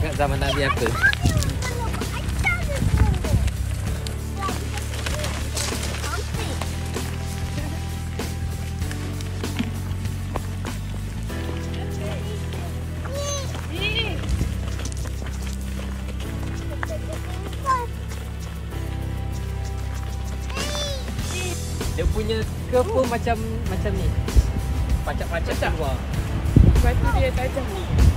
Agak zaman Nabi apa? Dia punya ke pun macam macam ni. Pacak-pacak Pacak. keluar. Lepas tu dia tajam ni.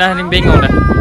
那你别弄了。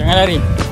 Jangan lari.